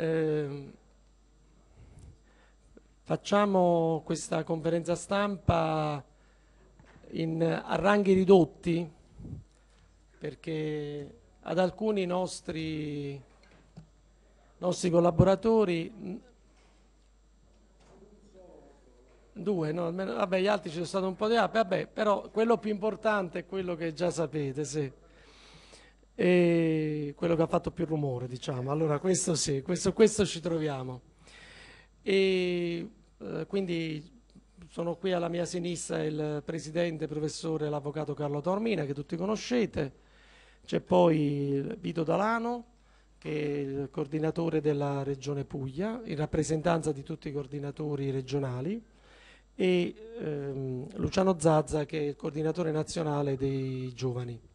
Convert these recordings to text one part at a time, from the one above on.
Eh, facciamo questa conferenza stampa in, a ranghi ridotti perché ad alcuni nostri, nostri collaboratori due, no? Almeno, vabbè, gli altri ci sono stati un po' di altri, vabbè, però quello più importante è quello che già sapete, sì e quello che ha fatto più rumore, diciamo. Allora, questo sì, questo, questo ci troviamo. E eh, quindi sono qui alla mia sinistra il presidente, professore, l'avvocato Carlo Tormina, che tutti conoscete. C'è poi Vito Dalano, che è il coordinatore della Regione Puglia, in rappresentanza di tutti i coordinatori regionali, e ehm, Luciano Zazza, che è il coordinatore nazionale dei giovani.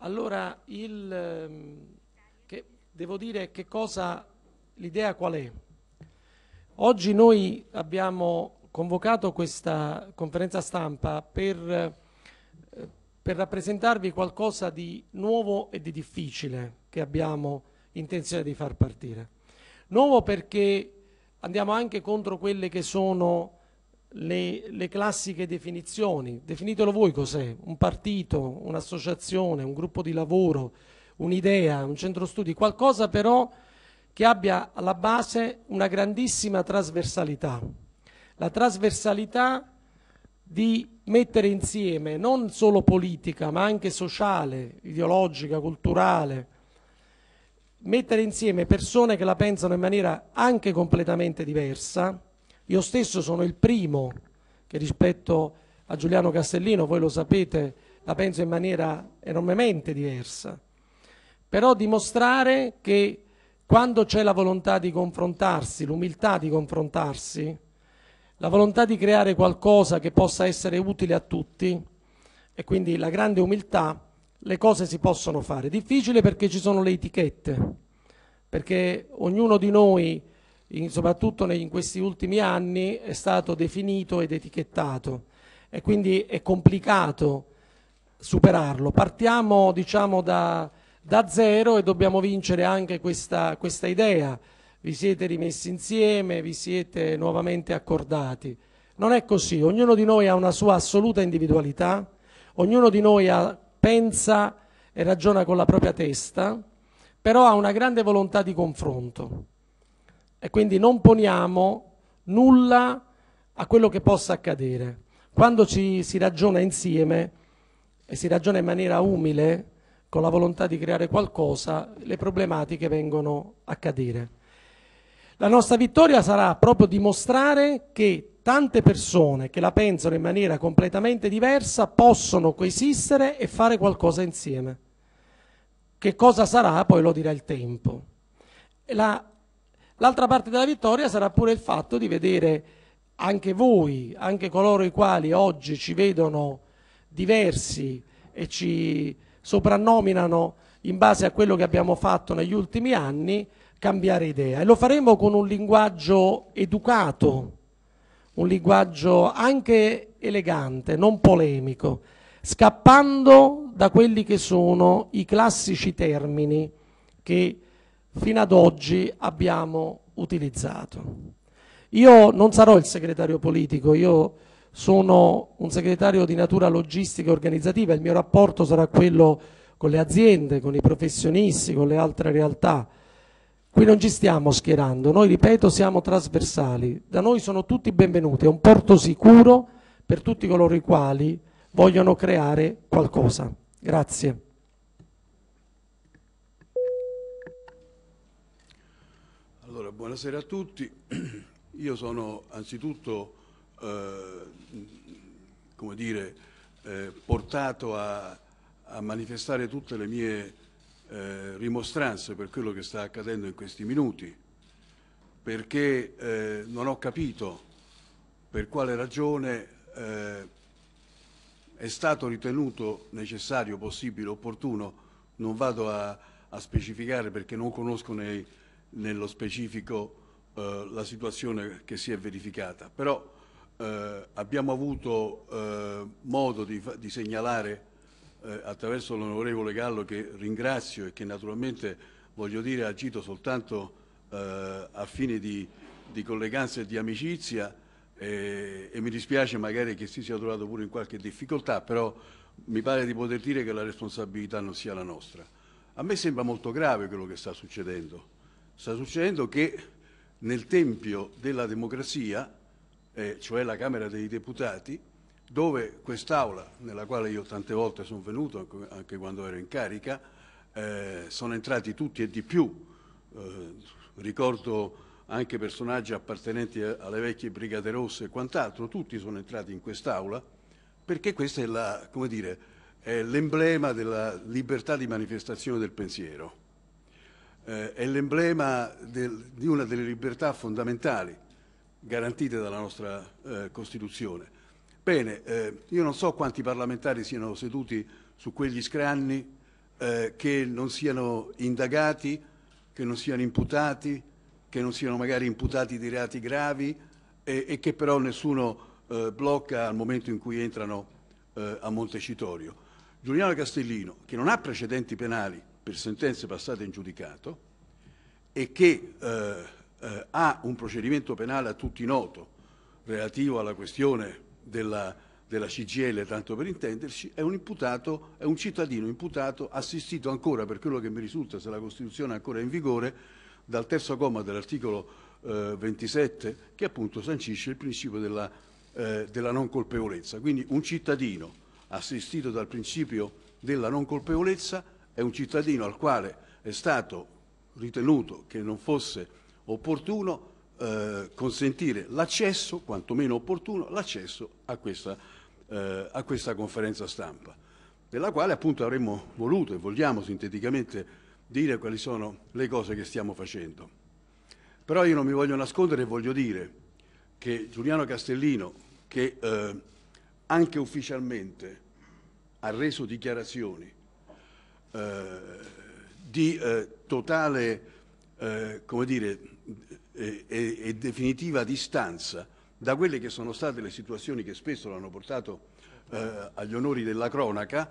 Allora, il, ehm, che, devo dire che cosa, l'idea qual è? Oggi noi abbiamo convocato questa conferenza stampa per, eh, per rappresentarvi qualcosa di nuovo e di difficile che abbiamo intenzione di far partire. Nuovo perché andiamo anche contro quelle che sono le, le, classiche definizioni. Definitelo voi cos'è, un partito, un'associazione, un gruppo di lavoro, un'idea, un centro studi, qualcosa però che abbia alla base una grandissima trasversalità. La trasversalità di mettere insieme non solo politica ma anche sociale, ideologica, culturale, mettere insieme persone che la pensano in maniera anche completamente diversa, io stesso sono il primo che rispetto a Giuliano Castellino, voi lo sapete, la penso in maniera enormemente diversa. Però dimostrare che quando c'è la volontà di confrontarsi, l'umiltà di confrontarsi, la volontà di creare qualcosa che possa essere utile a tutti e quindi la grande umiltà, le cose si possono fare. Difficile perché ci sono le etichette, perché ognuno di noi in, soprattutto in questi ultimi anni, è stato definito ed etichettato e quindi è complicato superarlo. Partiamo diciamo, da, da, zero e dobbiamo vincere anche questa, questa idea. Vi siete rimessi insieme, vi siete nuovamente accordati. Non è così, ognuno di noi ha una sua assoluta individualità, ognuno di noi ha, pensa e ragiona con la propria testa, però ha una grande volontà di confronto e quindi non poniamo nulla a quello che possa accadere. Quando ci, si ragiona insieme e si ragiona in maniera umile, con la volontà di creare qualcosa, le problematiche vengono a cadere. La nostra vittoria sarà proprio dimostrare che tante persone che la pensano in maniera completamente diversa possono coesistere e fare qualcosa insieme. Che cosa sarà poi lo dirà il tempo. La L'altra parte della vittoria sarà pure il fatto di vedere anche voi, anche coloro i quali oggi ci vedono diversi e ci soprannominano in base a quello che abbiamo fatto negli ultimi anni, cambiare idea. E lo faremo con un linguaggio educato, un linguaggio anche elegante, non polemico, scappando da quelli che sono i classici termini che fino ad oggi abbiamo utilizzato. Io non sarò il segretario politico, io sono un segretario di natura logistica e organizzativa, il mio rapporto sarà quello con le aziende, con i professionisti, con le altre realtà. Qui non ci stiamo schierando, noi ripeto siamo trasversali, da noi sono tutti benvenuti, è un porto sicuro per tutti coloro i quali vogliono creare qualcosa. Grazie. Buonasera a tutti. Io sono anzitutto eh, dire, eh, portato a, a, manifestare tutte le mie eh, rimostranze per quello che sta accadendo in questi minuti, perché eh, non ho capito per quale ragione eh, è stato ritenuto necessario, possibile, opportuno, non vado a, a specificare perché non conosco nei nello specifico eh, la situazione che si è verificata, però eh, abbiamo avuto eh, modo di, di segnalare eh, attraverso l'onorevole Gallo che ringrazio e che naturalmente voglio dire ha agito soltanto eh, a fine di, di, colleganza e di amicizia e, e mi dispiace magari che si sia trovato pure in qualche difficoltà, però mi pare di poter dire che la responsabilità non sia la nostra. A me sembra molto grave quello che sta succedendo. Sta succedendo che nel tempio della democrazia, eh, cioè la Camera dei Deputati, dove quest'Aula, nella quale io tante volte sono venuto, anche quando ero in carica, eh, sono entrati tutti e di più. Eh, ricordo anche personaggi appartenenti alle vecchie Brigate Rosse e quant'altro, tutti sono entrati in quest'Aula perché questo è l'emblema della libertà di manifestazione del pensiero, eh, è l'emblema di una delle libertà fondamentali garantite dalla nostra eh, Costituzione. Bene, eh, io non so quanti parlamentari siano seduti su quegli scranni eh, che non siano indagati, che non siano imputati, che non siano magari imputati di reati gravi e, e che però nessuno eh, blocca al momento in cui entrano eh, a Montecitorio. Giuliano Castellino, che non ha precedenti penali per sentenze passate in giudicato e che eh, eh, ha un procedimento penale a tutti noto relativo alla questione della, della CGL, tanto per intenderci, è un, imputato, è un cittadino imputato assistito ancora, per quello che mi risulta, se la Costituzione è ancora in vigore, dal terzo comma dell'articolo eh, 27 che appunto sancisce il principio della, eh, della non colpevolezza. Quindi un cittadino assistito dal principio della non colpevolezza è un cittadino al quale è stato ritenuto che non fosse opportuno eh, consentire l'accesso, quantomeno opportuno, l'accesso a eh, a questa conferenza stampa, della quale appunto avremmo voluto e vogliamo sinteticamente dire quali sono le cose che stiamo facendo. Però io non mi voglio nascondere e voglio dire che Giuliano Castellino, che eh, anche ufficialmente ha reso dichiarazioni di eh, totale, eh, dire, e, e, definitiva distanza da quelle che sono state le situazioni che spesso l'hanno portato eh, agli onori della cronaca,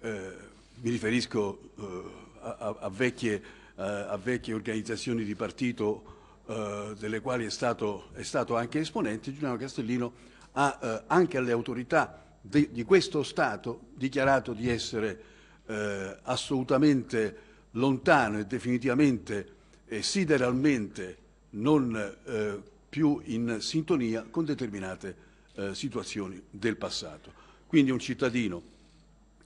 eh, mi riferisco eh, a, a, vecchie, a, vecchie, organizzazioni di partito eh, delle quali è stato, è stato, anche esponente, Giuliano Castellino ha eh, anche alle autorità di, di, questo Stato dichiarato di essere eh, assolutamente lontano e definitivamente e sideralmente non eh, più in sintonia con determinate eh, situazioni del passato. Quindi un cittadino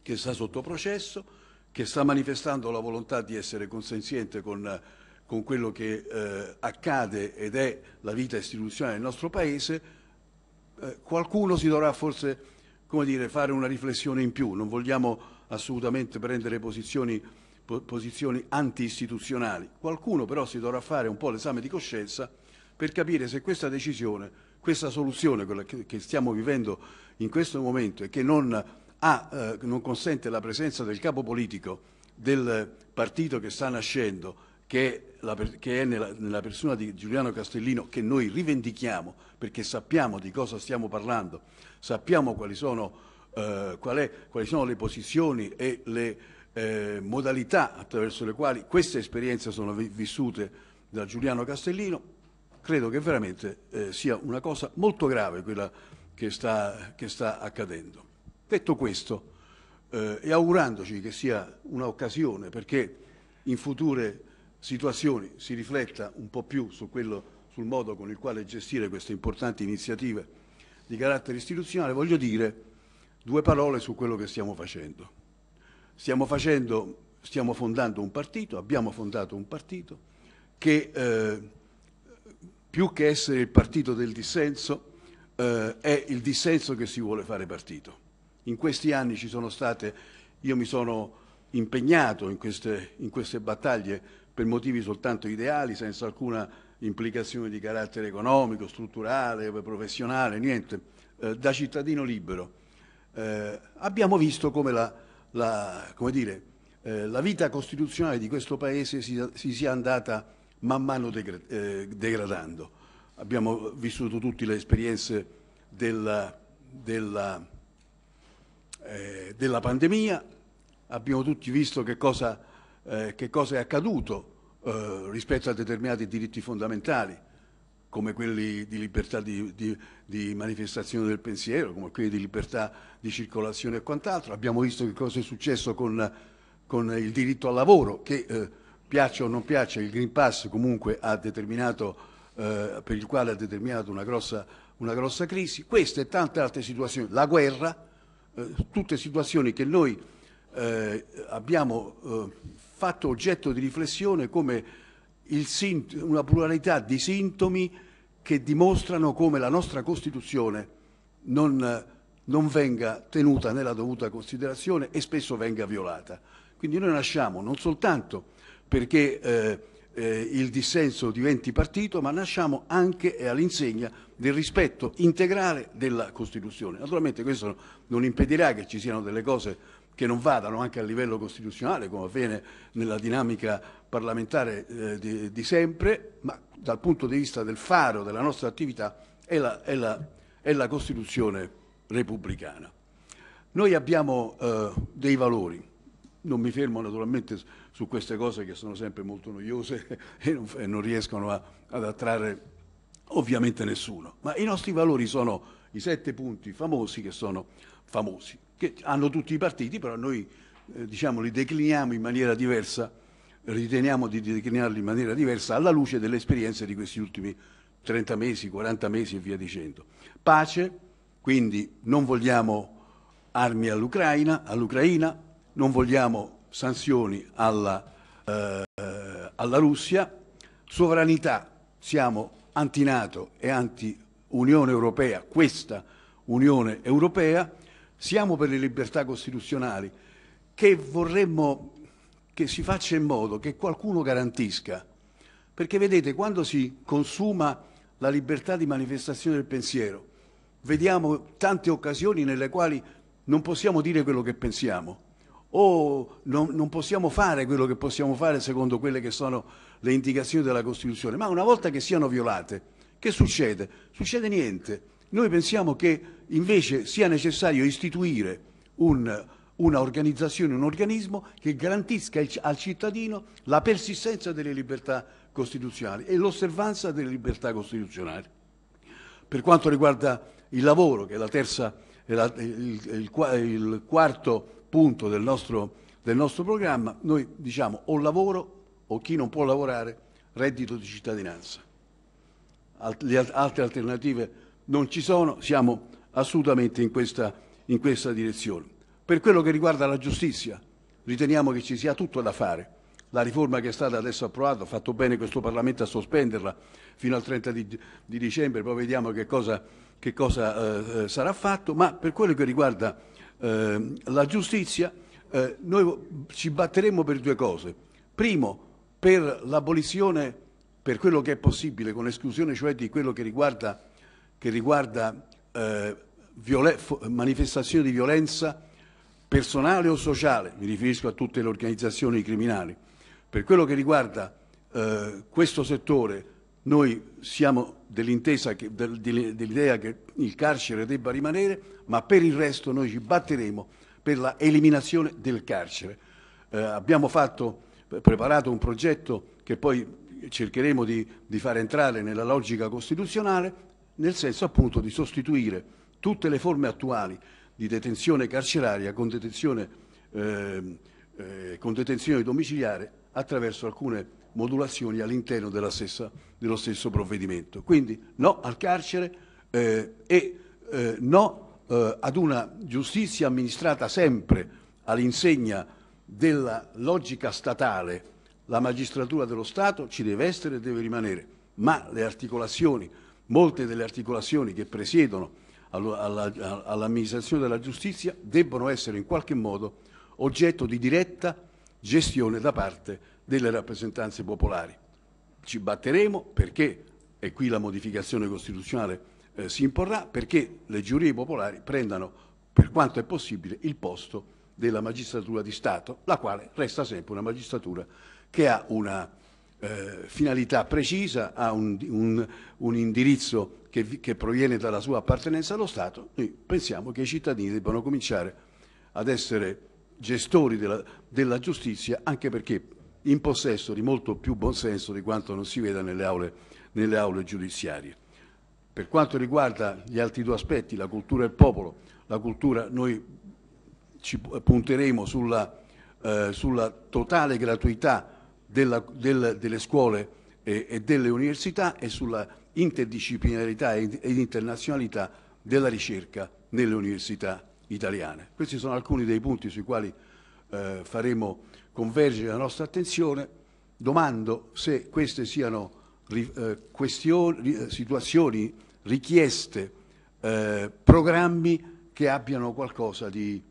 che sta sotto processo, che sta manifestando la volontà di essere consenziente con, con quello che eh, accade ed è la vita istituzionale del nostro Paese, eh, qualcuno si dovrà forse dire, fare una riflessione in più, non vogliamo assolutamente prendere posizioni, po posizioni anti-istituzionali, qualcuno però si dovrà fare un po' l'esame di coscienza per capire se questa decisione, questa soluzione, quella che, che stiamo vivendo in questo momento e che non ha, eh, non consente la presenza del capo politico del partito che sta nascendo, che è, la, che è nella, nella, persona di Giuliano Castellino, che noi rivendichiamo perché sappiamo di cosa stiamo parlando, sappiamo quali sono, eh, qual è, quali sono le posizioni e le eh, modalità attraverso le quali queste esperienze sono vissute da Giuliano Castellino, credo che veramente eh, sia una cosa molto grave quella che sta, che sta accadendo. Detto questo, eh, e augurandoci che sia un'occasione perché in future situazioni si rifletta un po' più su quello, sul modo con il quale gestire queste importanti iniziative di carattere istituzionale, voglio dire due parole su quello che stiamo facendo. Stiamo, facendo, stiamo fondando un partito, abbiamo fondato un partito che eh, più che essere il partito del dissenso eh, è il dissenso che si vuole fare partito. In questi anni ci sono state, io mi sono impegnato in queste, in queste battaglie per motivi soltanto ideali, senza alcuna implicazione di carattere economico, strutturale, professionale, niente, eh, da cittadino libero. Eh, abbiamo visto come la, la, come dire, eh, la, vita costituzionale di questo Paese si, si sia andata man mano degra eh, degradando. Abbiamo vissuto tutte le esperienze della, della eh, della pandemia, abbiamo tutti visto che cosa, eh, che cosa è accaduto eh, rispetto a determinati diritti fondamentali, come quelli di libertà di, di, di, manifestazione del pensiero, come quelli di libertà di circolazione e quant'altro. Abbiamo visto che cosa è successo con, con il diritto al lavoro, che eh, piaccia o non piaccia, il Green Pass comunque ha determinato, eh, per il quale ha determinato una grossa, una grossa, crisi. Queste e tante altre situazioni, la guerra, eh, tutte situazioni che noi eh, abbiamo eh, fatto oggetto di riflessione come una pluralità di sintomi che dimostrano come la nostra Costituzione non, non venga tenuta nella dovuta considerazione e spesso venga violata. Quindi noi nasciamo non soltanto perché eh, eh, il dissenso diventi partito, ma nasciamo anche all'insegna del rispetto integrale della Costituzione. Naturalmente questo non impedirà che ci siano delle cose che non vadano anche a livello costituzionale, come avviene nella dinamica parlamentare eh, di, di, sempre, ma dal punto di vista del faro della nostra attività è la, è la, è la Costituzione repubblicana. Noi abbiamo eh, dei valori, non mi fermo naturalmente su queste cose che sono sempre molto noiose e non, e non riescono a, ad attrarre ovviamente nessuno, ma i nostri valori sono i sette punti famosi che sono famosi che hanno tutti i partiti, però noi eh, diciamo, li decliniamo in maniera diversa, riteniamo di declinarli in maniera diversa alla luce delle esperienze di questi ultimi 30 mesi, 40 mesi e via dicendo. Pace, quindi non vogliamo armi all'Ucraina, all'Ucraina non vogliamo sanzioni alla, eh, alla Russia, sovranità, siamo anti-NATO e anti-Unione Europea, questa Unione Europea, siamo per le libertà costituzionali, che vorremmo che si faccia in modo che qualcuno garantisca. Perché vedete, quando si consuma la libertà di manifestazione del pensiero, vediamo tante occasioni nelle quali non possiamo dire quello che pensiamo o non, non, possiamo fare quello che possiamo fare secondo quelle che sono le indicazioni della Costituzione, ma una volta che siano violate, che succede? Succede niente. Noi pensiamo che invece sia necessario istituire un, una organizzazione, un organismo che garantisca al cittadino la persistenza delle libertà costituzionali e l'osservanza delle libertà costituzionali. Per quanto riguarda il lavoro, che è, terza, è la, il, il, il, quarto punto del nostro, del nostro programma, noi diciamo o lavoro o chi non può lavorare, reddito di cittadinanza. Le altre alternative non ci sono, siamo assolutamente in questa, in questa direzione. Per quello che riguarda la giustizia, riteniamo che ci sia tutto da fare. La riforma che è stata adesso approvata, ha fatto bene questo Parlamento a sospenderla fino al 30 di, di dicembre, poi vediamo che cosa, che cosa eh, eh, sarà fatto, ma per quello che riguarda eh, la giustizia, eh, noi ci batteremo per due cose. Primo, per l'abolizione, per quello che è possibile, con esclusione cioè di quello che riguarda che riguarda eh, manifestazioni di violenza personale o sociale, mi riferisco a tutte le organizzazioni criminali. Per quello che riguarda eh, questo settore, noi siamo dell'intesa, dell'idea che il carcere debba rimanere, ma per il resto noi ci batteremo per la eliminazione del carcere. Eh, abbiamo fatto, preparato un progetto che poi cercheremo di, di fare entrare nella logica costituzionale, nel senso appunto di sostituire tutte le forme attuali di detenzione carceraria con detenzione, eh, eh, con detenzione domiciliare attraverso alcune modulazioni all'interno dello stesso provvedimento. Quindi no al carcere eh, e eh, no eh, ad una giustizia amministrata sempre all'insegna della logica statale. La magistratura dello Stato ci deve essere e deve rimanere, ma le articolazioni molte delle articolazioni che presiedono all'amministrazione della giustizia debbono essere in qualche modo oggetto di diretta gestione da parte delle rappresentanze popolari. Ci batteremo perché, e qui la modificazione costituzionale eh, si imporrà, perché le giurie popolari prendano, per quanto è possibile, il posto della magistratura di Stato, la quale resta sempre una magistratura che ha una eh, finalità precisa, ha un, un, un indirizzo che, che, proviene dalla sua appartenenza allo Stato, noi pensiamo che i cittadini debbano cominciare ad essere gestori della, della giustizia, anche perché in possesso di molto più buonsenso di quanto non si veda nelle aule, nelle aule giudiziarie. Per quanto riguarda gli altri due aspetti, la cultura del popolo, la cultura, noi ci punteremo sulla, eh, sulla totale gratuità della, del, delle scuole e, e, delle università e sulla interdisciplinarità ed internazionalità della ricerca nelle università italiane. Questi sono alcuni dei punti sui quali eh, faremo convergere la nostra attenzione. Domando se queste siano eh, questioni, situazioni, richieste, eh, programmi che abbiano qualcosa di,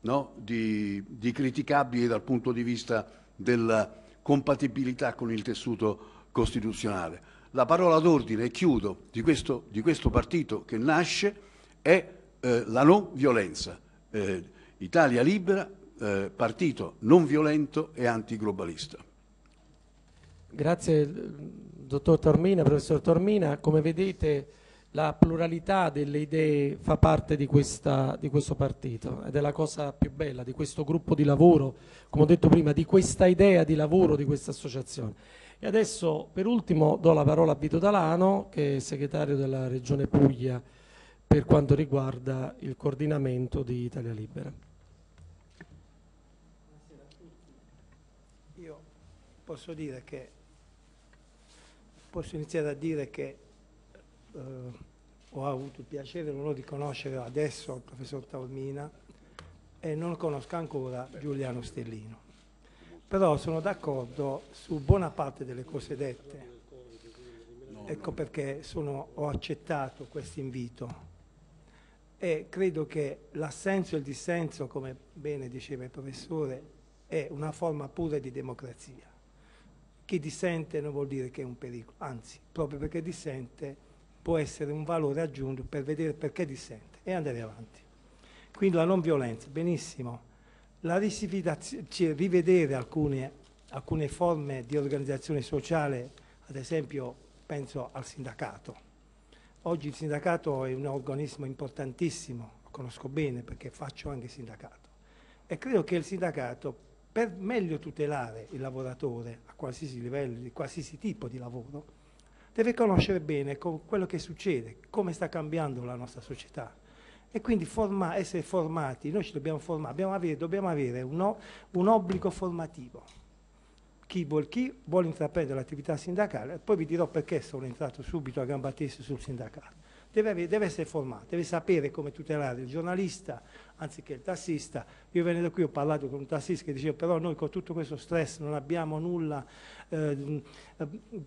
no, di, di criticabile dal punto di vista della compatibilità con il tessuto costituzionale. La parola d'ordine, e chiudo, di questo, di questo, partito che nasce è eh, la non violenza. Eh, Italia Libera, eh, partito non violento e antiglobalista. Grazie dottor Tormina, professor Tormina. Come vedete la pluralità delle idee fa parte di, questa, di, questo partito ed è la cosa più bella di questo gruppo di lavoro, come ho detto prima, di questa idea di lavoro di questa associazione. E adesso per ultimo do la parola a Vito Dalano, che è segretario della Regione Puglia per quanto riguarda il coordinamento di Italia Libera. Io posso dire che posso iniziare a dire che ho avuto il piacere e l'onore di conoscere adesso il professor Taormina e non conosco ancora Giuliano Stellino. Però sono d'accordo su buona parte delle cose dette. Ecco perché sono, ho accettato questo invito e credo che l'assenso e il dissenso, come bene diceva il professore, è una forma pure di democrazia. Chi dissente non vuol dire che è un pericolo, anzi, proprio perché dissente può essere un valore aggiunto per vedere perché dissente e andare avanti. Quindi la non violenza, benissimo. La cioè rivedere alcune, alcune forme di organizzazione sociale, ad esempio penso al sindacato, Oggi il sindacato è un organismo importantissimo, lo conosco bene perché faccio anche sindacato e credo che il sindacato per meglio tutelare il lavoratore a qualsiasi livello, di qualsiasi tipo di lavoro, deve conoscere bene quello che succede, come sta cambiando la nostra società e quindi forma, essere formati, noi ci dobbiamo formare, dobbiamo avere, dobbiamo avere un, un obbligo formativo chi vuole, chi vuole intraprendere l'attività sindacale, poi vi dirò perché sono entrato subito a gamba tesa sul sindacato. Deve, avere, deve, essere formato, deve sapere come tutelare il giornalista anziché il tassista. Io venendo qui ho parlato con un tassista che diceva però noi con tutto questo stress non abbiamo nulla eh,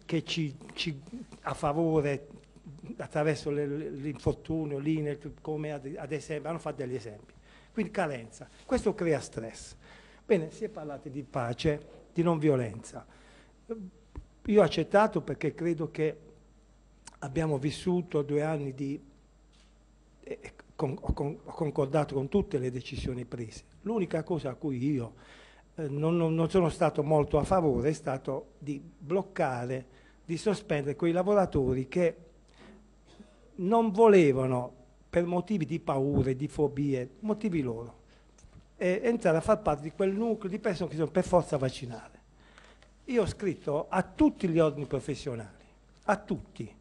che ci, ci, a favore attraverso l'infortunio, l'INE, come ad, ad esempio, hanno fatto degli esempi. Quindi carenza, questo crea stress. Bene, si è parlato di pace, di non violenza. Io ho accettato perché credo che abbiamo vissuto due anni di... Eh, con, ho, con, ho, concordato con tutte le decisioni prese. L'unica cosa a cui io eh, non, non, sono stato molto a favore è stato di bloccare, di sospendere quei lavoratori che non volevano per motivi di paure, di fobie, motivi loro, e entrare a far parte di quel nucleo di persone che sono per forza vaccinate. Io ho scritto a tutti gli ordini professionali, a tutti,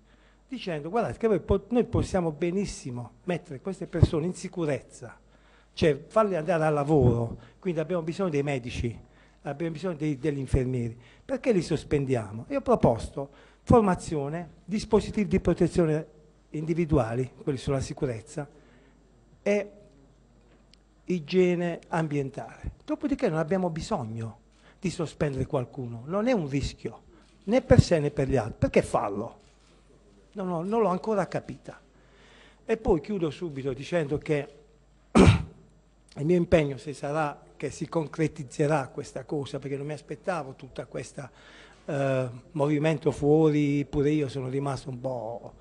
dicendo guardate che noi possiamo benissimo mettere queste persone in sicurezza, cioè farle andare al lavoro, quindi abbiamo bisogno dei medici, abbiamo bisogno dei, degli infermieri, perché li sospendiamo? Io ho proposto formazione, dispositivi di protezione individuali, quelli sulla sicurezza, e igiene ambientale. Dopodiché non abbiamo bisogno di sospendere qualcuno, non è un rischio, né per sé né per gli altri. Perché farlo? No, no, non l'ho ancora capita. E poi chiudo subito dicendo che il mio impegno, se sarà che si concretizzerà questa cosa, perché non mi aspettavo tutta questa eh, movimento fuori, pure io sono rimasto un po'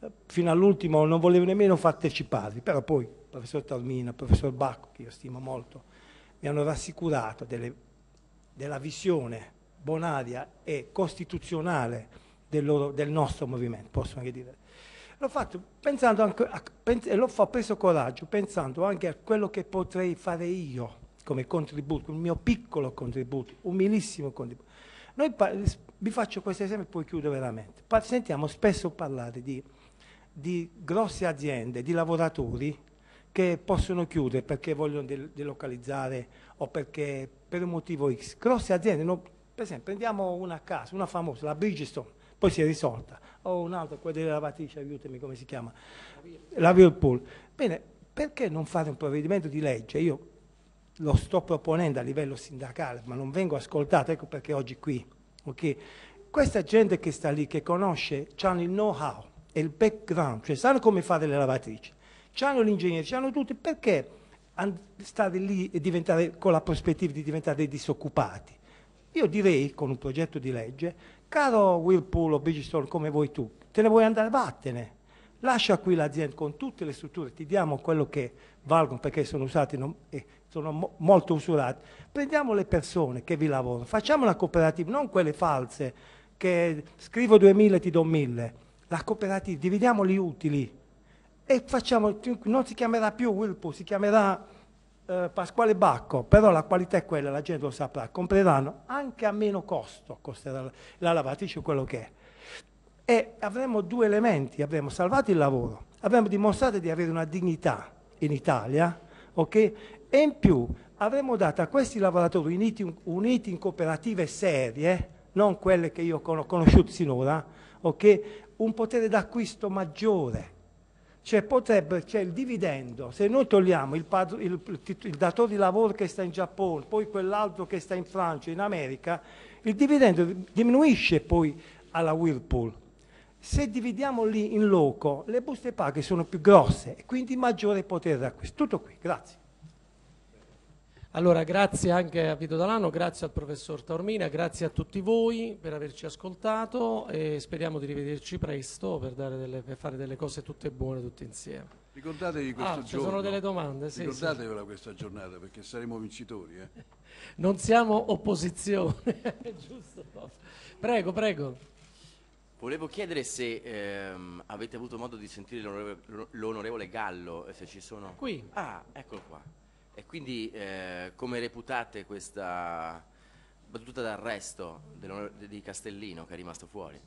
eh, fino all'ultimo non volevo nemmeno partecipare, però poi professor Talmina, professor Bacco, che io stimo molto, mi hanno rassicurato delle, della visione bonaria e costituzionale del, loro, del nostro movimento, posso anche dire. L'ho fatto pensando anche, a, pens- e l'ho preso coraggio pensando anche a quello che potrei fare io come contributo, il mio piccolo contributo, umilissimo contributo. Noi vi faccio questo esempio e poi chiudo veramente. Pa sentiamo spesso parlare di, di grosse aziende, di lavoratori che possono chiudere perché vogliono delocalizzare o perché per un motivo X. Grosse aziende, no? per esempio prendiamo una casa, una famosa, la Bridgestone, poi si è risolta, o un'altra, quella delle lavatrici, aiutami come si chiama, la Whirlpool. Bene, perché non fare un provvedimento di legge? Io lo sto proponendo a livello sindacale, ma non vengo ascoltato, ecco perché oggi qui. Okay? Questa gente che sta lì, che conosce, hanno il know-how e il background, cioè sanno come fare le lavatrici, hanno l'ingegnere, hanno tutti, perché stare lì e diventare, con la prospettiva di diventare disoccupati? Io direi, con un progetto di legge, caro Whirlpool o Bridgestone come vuoi tu, te ne vuoi andare, vattene. Lascia qui l'azienda con tutte le strutture, ti diamo quello che valgono perché sono usati non, eh, sono mo molto usurati. Prendiamo le persone che vi lavorano, facciamo una cooperativa, non quelle false che scrivo 2000 e ti do 1000. La cooperativa, dividiamo gli utili e facciamo, non si chiamerà più Whirlpool, si chiamerà eh, Pasquale Bacco, però la qualità è quella, la gente lo saprà, compreranno anche a meno costo, costerà la, la lavatrice quello che è. E avremo due elementi, avremo salvato il lavoro, avremo dimostrato di avere una dignità in Italia, ok? E in più avremmo dato a questi lavoratori uniti, uniti in cooperative serie, non quelle che io ho conosciuto sinora, okay, un potere d'acquisto maggiore. Cioè potrebbe, c'è il dividendo, se noi togliamo il, padro, il, il, datore di lavoro che sta in Giappone, poi quell'altro che sta in Francia, in America, il dividendo diminuisce poi alla Whirlpool. Se dividiamo lì in loco, le buste paga sono più grosse e quindi maggiore potere d'acquisto. Tutto qui, grazie. Allora, grazie anche a Vito Dalano, grazie al professor Taormina, grazie a tutti voi per averci ascoltato e speriamo di rivederci presto per, delle, per fare delle cose tutte buone tutti insieme. Ricordatevi questo ah, giorno. Ci sono delle domande, sì. Ricordatevela sì. questa giornata perché saremo vincitori. Eh. Non siamo opposizione, giusto? Prego, prego. Volevo chiedere se ehm, avete avuto modo di sentire l'onorevole Gallo, se ci sono... Qui. Ah, eccolo qua. E quindi eh, come reputate questa battuta d'arresto di Castellino che è rimasto fuori?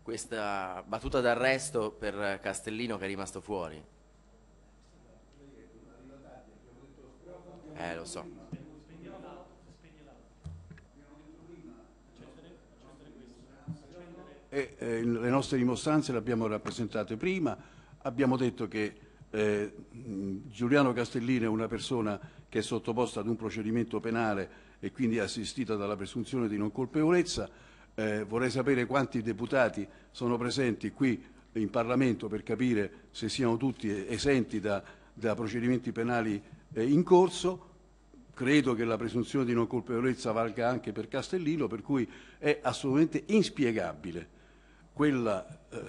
Questa battuta d'arresto per Castellino che è rimasto fuori? Eh, lo so. E, eh, le nostre dimostranze le abbiamo rappresentate prima, abbiamo detto che eh, Giuliano Castellino è una persona che è sottoposta ad un procedimento penale e quindi è assistita dalla presunzione di non colpevolezza. Eh, vorrei sapere quanti deputati sono presenti qui in Parlamento per capire se siano tutti esenti da, da procedimenti penali eh, in corso. Credo che la presunzione di non colpevolezza valga anche per Castellino, per cui è assolutamente inspiegabile quella, eh,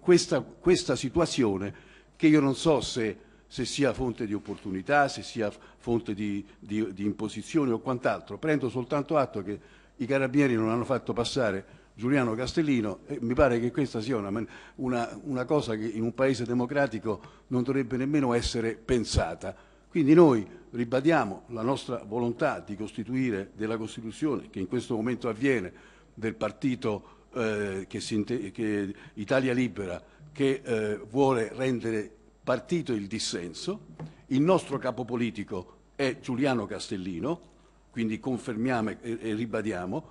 questa, questa situazione che io non so se, se sia fonte di opportunità, se sia fonte di, di, di imposizione o quant'altro. Prendo soltanto atto che i carabinieri non hanno fatto passare Giuliano Castellino e mi pare che questa sia una, una, una, cosa che in un paese democratico non dovrebbe nemmeno essere pensata. Quindi noi ribadiamo la nostra volontà di costituire della Costituzione, che in questo momento avviene, del partito eh, che, che Italia Libera, che eh, vuole rendere partito il dissenso. Il nostro capo politico è Giuliano Castellino, quindi confermiamo e, e ribadiamo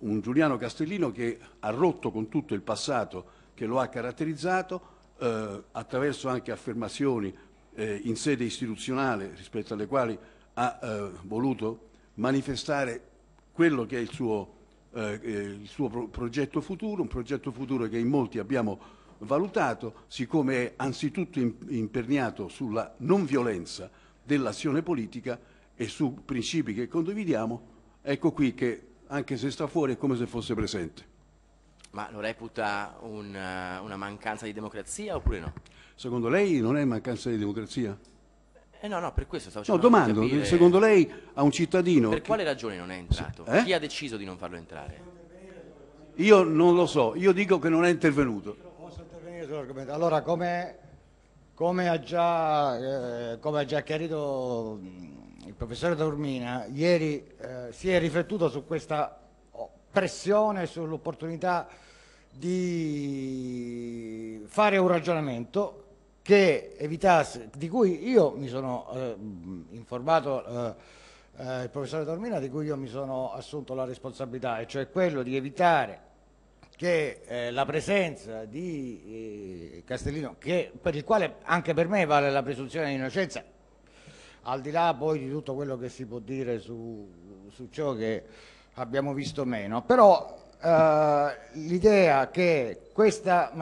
un Giuliano Castellino che ha rotto con tutto il passato che lo ha caratterizzato eh, attraverso anche affermazioni eh, in sede istituzionale rispetto alle quali ha eh, voluto manifestare quello che è il suo, eh, eh, il suo pro progetto futuro, un progetto futuro che in molti abbiamo valutato, siccome è anzitutto imperniato sulla non violenza dell'azione politica e su principi che condividiamo, ecco qui che anche se sta fuori è come se fosse presente. Ma lo reputa un, una mancanza di democrazia oppure no? Secondo lei non è mancanza di democrazia? Eh no, no, per questo stavo No, domando, capire... secondo lei a un cittadino... Per quale ragione non è entrato? Eh? Chi ha deciso di non farlo entrare? Io non lo so, io dico che non è intervenuto sull'argomento. Allora, come, come, ha già, eh, come, ha già, chiarito il professore Taormina ieri eh, si è riflettuto su questa pressione, sull'opportunità di fare un ragionamento evitasse, di cui io mi sono eh, informato eh, eh, il professore Taormina, di cui io mi sono assunto la responsabilità, e cioè quello di evitare che eh, la presenza di eh, Castellino, che, per il quale anche per me vale la presunzione di innocenza, al di là poi di tutto quello che si può dire su, su ciò che abbiamo visto meno, però eh, l'idea che questa,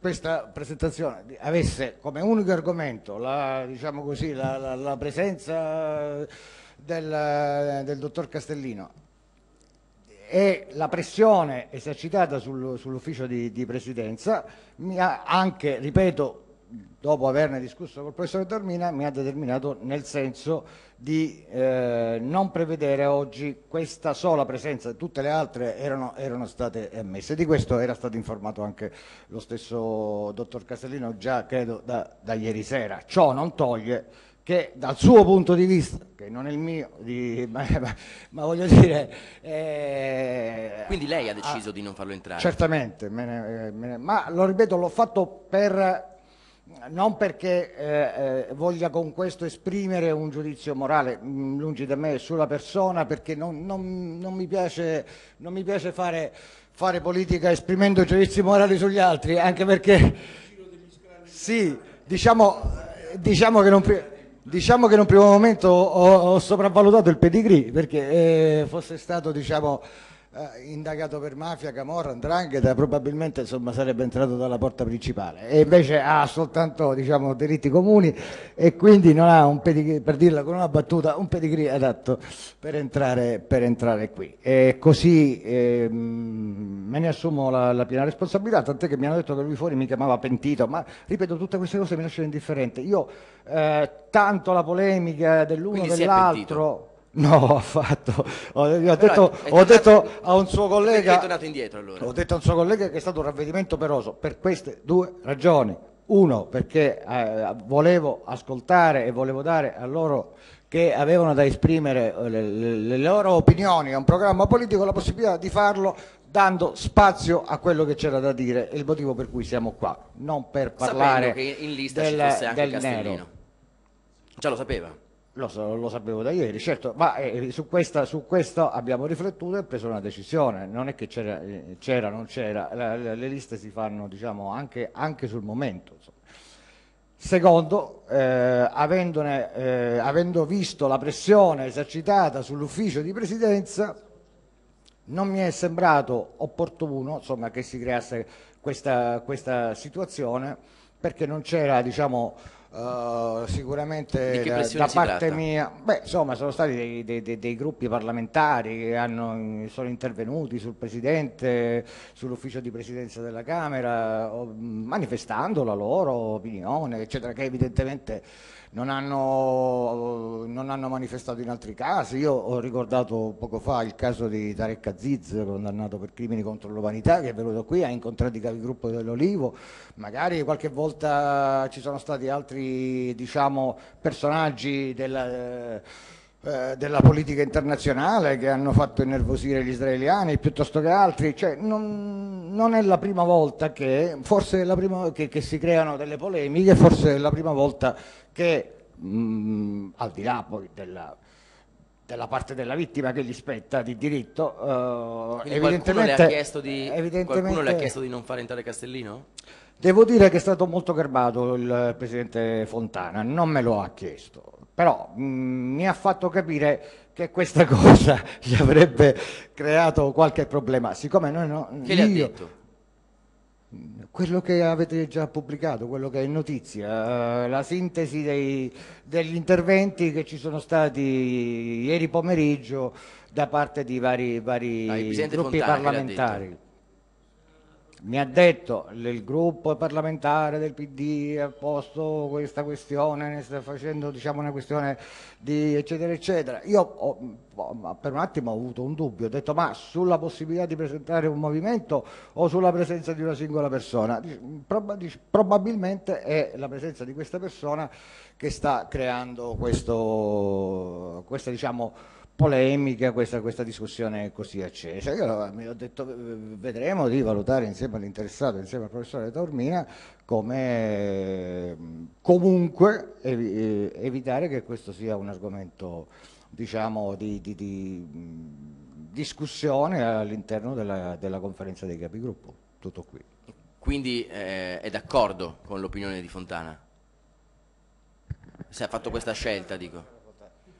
questa, presentazione avesse come unico argomento la, diciamo così, la, la, la presenza del, del dottor Castellino e la pressione esercitata sul, sull'ufficio di, di, presidenza mi ha anche, ripeto, dopo averne discusso col professore Dormina, mi ha determinato nel senso di eh, non prevedere oggi questa sola presenza, tutte le altre erano, erano state ammesse. Di questo era stato informato anche lo stesso dottor Castellino già credo da, da ieri sera. Ciò non toglie che dal suo punto di vista, che non è il mio, di, ma, ma, voglio dire... Eh, Quindi lei ha deciso ah, di non farlo entrare? Certamente, me ne, me ne, ma lo ripeto, l'ho fatto per, non perché eh, eh, voglia con questo esprimere un giudizio morale, mm, lungi da me, sulla persona, perché non, non, non mi piace, mi piace fare, fare politica esprimendo giudizi morali sugli altri, anche perché... Sì, diciamo, diciamo che non... Diciamo che in un primo momento ho, ho sopravvalutato il pedigree perché eh, fosse stato diciamo, eh, indagato per mafia, camorra, andrangheta, probabilmente insomma, sarebbe entrato dalla porta principale e invece ha soltanto diciamo, delitti comuni e quindi non ha un pedigree, per dirla con una battuta, un pedigree adatto per entrare, per entrare qui. E così eh, me ne assumo la, la, piena responsabilità, tant'è che mi hanno detto che lui fuori mi chiamava pentito, ma ripeto, tutte queste cose mi lasciano indifferente. Io eh, tanto la polemica dell'uno e dell'altro. No, affatto. Ho, ho, detto, ho detto, a un suo collega. Indietro, allora? Ho detto a un suo collega che è stato un ravvedimento peroso per queste due ragioni. Uno, perché eh, volevo ascoltare e volevo dare a loro che avevano da esprimere eh, le, le, le, loro opinioni a un programma politico la possibilità di farlo dando spazio a quello che c'era da dire e il motivo per cui siamo qua, non per parlare Sapendo che in lista del, ci fosse anche del Castellino. Nero. Già lo sapeva? Lo, lo, sapevo da ieri, certo, ma eh, su, questa, su, questo abbiamo riflettuto e preso una decisione, non è che c'era, eh, non c'era, le, le, liste si fanno diciamo, anche, anche, sul momento. Insomma. Secondo, eh, avendone, eh, avendo visto la pressione esercitata sull'ufficio di presidenza, non mi è sembrato opportuno insomma, che si creasse questa, questa situazione perché non c'era diciamo, Uh, sicuramente da, da parte mia, beh, insomma, sono stati dei, dei, dei, dei gruppi parlamentari che hanno, sono intervenuti sul Presidente, sull'ufficio di Presidenza della Camera, manifestando la loro opinione, eccetera, che evidentemente non hanno, non hanno, manifestato in altri casi. Io ho ricordato poco fa il caso di Tarek Aziz, condannato per crimini contro l'umanità, che è venuto qui, ha incontrato i capigruppo dell'Olivo, magari qualche volta ci sono stati altri diciamo, personaggi della, eh, della politica internazionale che hanno fatto innervosire gli israeliani piuttosto che altri, cioè, non, non, è la prima volta che, forse la prima, che, che si creano delle polemiche, forse è la prima volta che mh, mm, al di là poi della, della parte della vittima che gli spetta di diritto, eh, evidentemente, qualcuno le, di, evidentemente, qualcuno le ha chiesto di non fare entrare Castellino? Devo dire che è stato molto garbato il Presidente Fontana, non me lo ha chiesto, però mh, mm, mi ha fatto capire che questa cosa gli avrebbe creato qualche problema. Siccome noi no, che io, ha detto? Quello che avete già pubblicato, quello che è in notizia, eh, la sintesi dei, degli interventi che ci sono stati ieri pomeriggio da parte di vari, vari ah, gruppi parlamentari. Mi ha detto il gruppo parlamentare del PD ha posto questa questione, ne sta facendo diciamo, una questione di eccetera eccetera. Io ho, per un attimo ho avuto un dubbio, ho detto ma sulla possibilità di presentare un movimento o sulla presenza di una singola persona? Probabilmente è la presenza di questa persona che sta creando questo, questa diciamo, polemica, questa, questa, discussione così accesa. Io mi ho detto vedremo di valutare insieme all'interessato, insieme al professore Taormina, come comunque evi, evitare che questo sia un argomento diciamo, di, di, di discussione all'interno della, della, conferenza dei capigruppo. Tutto qui. Quindi eh, è d'accordo con l'opinione di Fontana? Se ha fatto questa scelta, dico.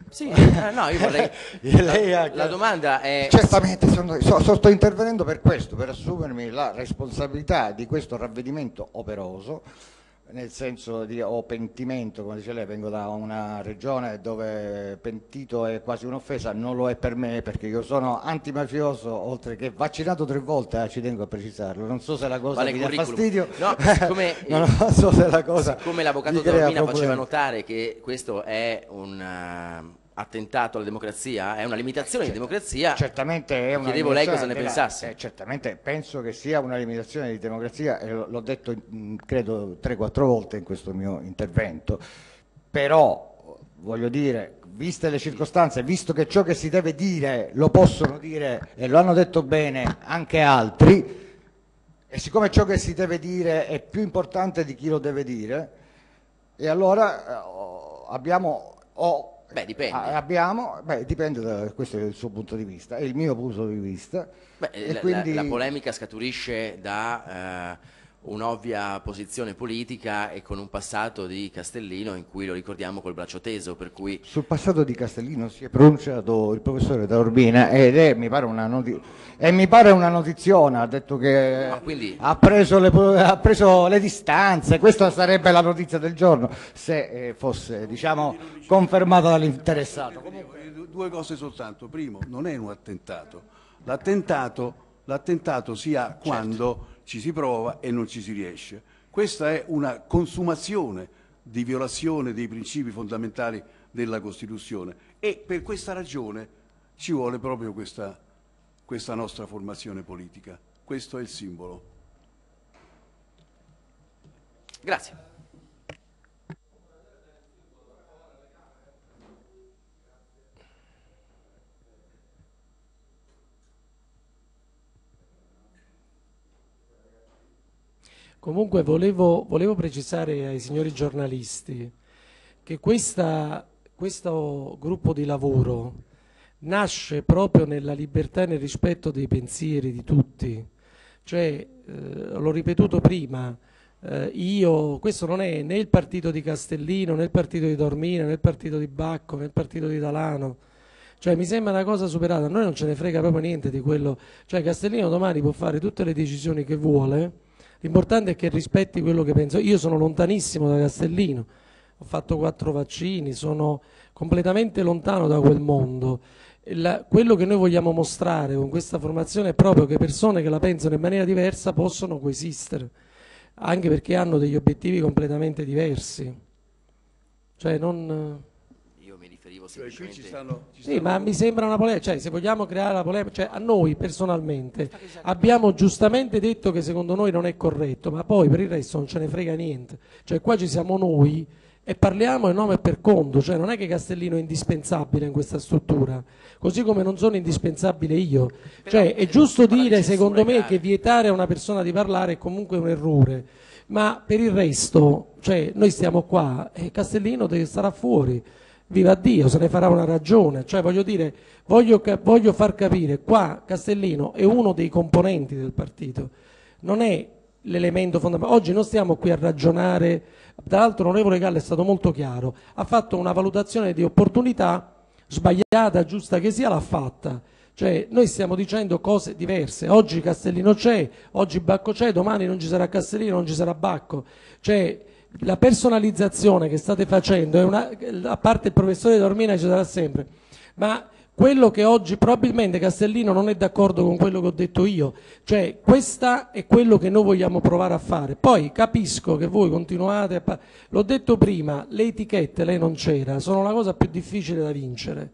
Sì, eh, no, io vorrei... la, la, domanda è... Certamente, sono, so, sto intervenendo per questo, per assumermi la responsabilità di questo ravvedimento operoso nel senso di o pentimento, come dice lei, vengo da una regione dove pentito è quasi un'offesa, non lo è per me perché io sono antimafioso, oltre che vaccinato tre volte, eh, ci tengo a precisarlo, non so se la cosa vale mi dà fastidio, no, siccome, non so se la cosa siccome l'avvocato Dormina faceva notare che questo è un attentato alla democrazia, è una limitazione di democrazia. Certamente è una Chiedevo lei cosa ne della, pensasse. Eh, certamente penso che sia una limitazione di democrazia e l'ho detto credo 3-4 volte in questo mio intervento. Però voglio dire, viste le circostanze, visto che ciò che si deve dire lo possono dire e lo hanno detto bene anche altri, e siccome ciò che si deve dire è più importante di chi lo deve dire, e allora eh, abbiamo o Beh, dipende. Abbiamo, beh, dipende da questo è il suo punto di vista, è il mio punto di vista. Beh, la, quindi... la, la, polemica scaturisce da eh, un'ovvia posizione politica e con un passato di Castellino in cui lo ricordiamo col braccio teso, per cui... Sul passato di Castellino si è pronunciato il professore Daurbina ed è, mi pare una, noti- e mi pare una notiziona, ha detto che ah, quindi... ha, preso le, ha, preso le, distanze, questa sarebbe la notizia del giorno se eh, fosse diciamo, confermata dall'interessato. Due cose soltanto, primo, non è un attentato, l'attentato, l'attentato si ha certo. Ci si prova e non ci si riesce. Questa è una consumazione di violazione dei principi fondamentali della Costituzione e per questa ragione ci vuole proprio questa, questa nostra formazione politica. Questo è il simbolo. Grazie. Comunque volevo, volevo, precisare ai signori giornalisti che questa, questo gruppo di lavoro nasce proprio nella libertà e nel rispetto dei pensieri di tutti. Cioè, eh, l'ho ripetuto prima, eh, io, questo non è né il partito di Castellino, né il partito di Dormina, né il partito di Bacco, né il partito di Dalano. Cioè, mi sembra una cosa superata, a noi non ce ne frega proprio niente di quello. Cioè, Castellino domani può fare tutte le decisioni che vuole, L'importante è che rispetti quello che penso. Io sono lontanissimo da Castellino, ho fatto quattro vaccini, sono completamente lontano da quel mondo. La, quello che noi vogliamo mostrare con questa formazione è proprio che persone che la pensano in maniera diversa possono coesistere, anche perché hanno degli obiettivi completamente diversi. Cioè non riferivo cioè, semplicemente... Ci stanno, ci stanno... Sì, ma mi sembra una polemica, cioè se vogliamo creare la polemica, cioè a noi personalmente abbiamo giustamente detto che secondo noi non è corretto, ma poi per il resto non ce ne frega niente, cioè qua ci siamo noi e parliamo in nome e per conto, cioè non è che Castellino è indispensabile in questa struttura, così come non sono indispensabile io. Cioè è giusto dire secondo me che vietare a una persona di parlare è comunque un errore, ma per il resto, cioè noi stiamo qua e Castellino deve stare fuori viva Dio, se ne farà una ragione. Cioè, voglio dire, voglio, voglio far capire, qua Castellino è uno dei componenti del partito, non è l'elemento fondamentale. Oggi non stiamo qui a ragionare, tra l'altro l'onorevole Gallo è stato molto chiaro, ha fatto una valutazione di opportunità, sbagliata, giusta che sia, l'ha fatta. Cioè, noi stiamo dicendo cose diverse. Oggi Castellino c'è, oggi Bacco c'è, domani non ci sarà Castellino, non ci sarà Bacco. Cioè, la personalizzazione che state facendo, una, a parte il professore Dormina ci sarà sempre, ma quello che oggi probabilmente Castellino non è d'accordo con quello che ho detto io, cioè questa è quello che noi vogliamo provare a fare. Poi capisco che voi continuate L'ho detto prima, le etichette, lei non c'era, sono la cosa più difficile da vincere.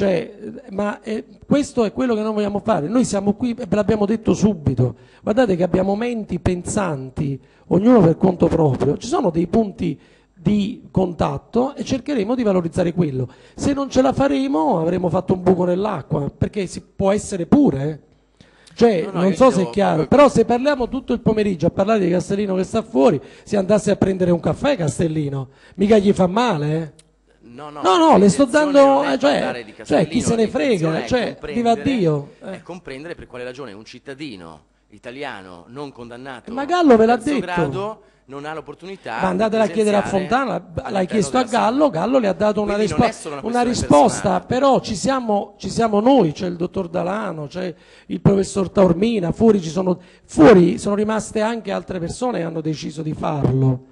Cioè, eh, ma eh, questo è quello che noi vogliamo fare. Noi siamo qui, e ve l'abbiamo detto subito, guardate che abbiamo menti pensanti, ognuno per conto proprio, ci sono dei punti di contatto e cercheremo di valorizzare quello. Se non ce la faremo avremo fatto un buco nell'acqua, perché si può essere pure. eh. Cioè, No, no, non so se dicevo è chiaro, proprio- però se parliamo tutto il pomeriggio a parlare di Castellino che sta fuori, si andasse a prendere un caffè Castellino, mica gli fa male, eh? No, no, No, no, le sto dando- eh, cioè- cioè, chi se ne frega, cioè, viva Dio, eh. È comprendere per quale ragione un cittadino italiano non condannato Ma Gallo ve l'ha detto. grado non ha l'opportunità Ma andatela a chiedere a Fontana, l'ha all'interno chiesto a. Gallo, Gallo le ha dato una, rispo- una una risposta, personale. però ci siamo, ci siamo noi, c'è il dottor Dalano, c'è il professor Taormina, fuori, ci sono, fuori sono rimaste anche altre persone che hanno deciso di farlo.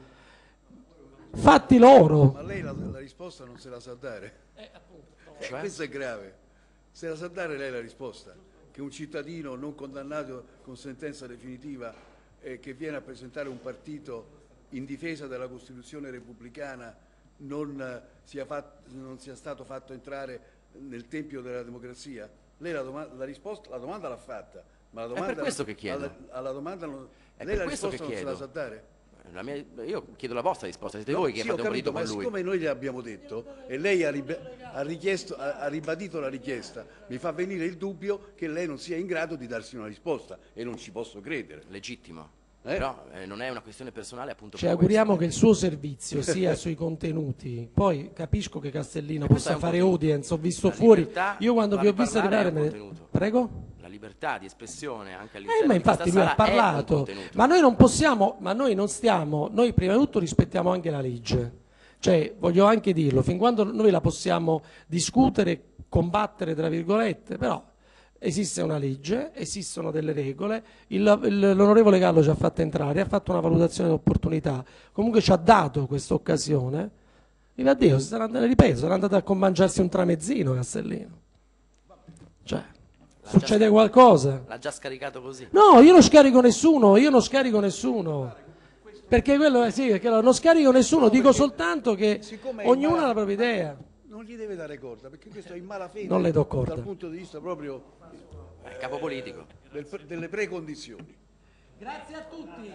Fatti loro. Ma lei la, la risposta non se la sa dare. Eh, Cioè? questo è grave. Se la sa dare lei la risposta. Che un cittadino non condannato con sentenza definitiva e che viene a presentare un partito in difesa della Costituzione repubblicana non, eh, sia, fat- non sia stato fatto entrare nel tempio della democrazia? Lei la, doma- la risposta, la domanda l'ha fatta. Ma la per domanda, questo che chiedo. Alla, alla domanda non, È lei per la questo risposta che non se la chiedo. sa dare? La mia- io chiedo la vostra risposta, siete No, voi che sì, fate un capito, partito ma con lui. siccome noi gli abbiamo detto e lei ha, ribe- ha richiesto- ha- ha ribadito la richiesta, mi fa venire il dubbio che lei non sia in grado di darsi una risposta e non ci posso credere. Legittimo. Eh? Però eh, non è una questione personale appunto Ci auguriamo che questo. il suo servizio sia sui contenuti. Poi capisco che Castellino possa un fare contenuto. audience, ho visto La fuori. Io quando vi ho visto arrivare un. Prego? La libertà di espressione anche Eh, all'interno ma di infatti lui ha parlato, ma noi non possiamo, ma noi non stiamo, noi prima di tutto rispettiamo anche la legge, cioè voglio anche dirlo, fin quando noi la possiamo discutere, combattere tra virgolette, però esiste una legge, esistono delle regole, l'onorevole Gallo ci ha fatto entrare, ha fatto una valutazione di opportunità, comunque ci ha dato questa occasione, viva Dio, si sarà andato, ripeto, sarà andato a mangiarsi un tramezzino Castellino, cioè, succede qualcosa? L'ha già scaricato così. No, io non scarico nessuno, io non scarico nessuno. Perché quello è sì, perché non scarico nessuno, dico soltanto che ognuno ha la propria idea. Non gli deve dare corda, perché questo è in malafede Non le do corda. dal punto di vista proprio È capo politico. del- delle precondizioni. Grazie a tutti.